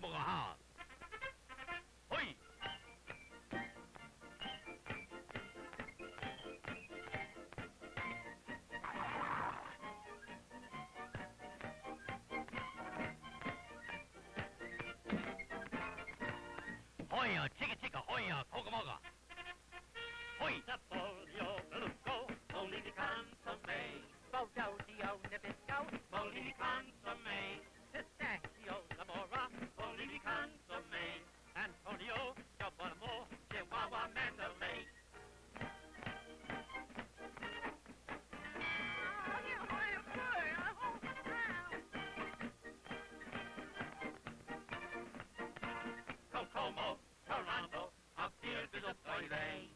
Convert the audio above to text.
かもがはほいほいよチキチキほいよここもがほいさっとよ Toronto, up here to the Toy Bay.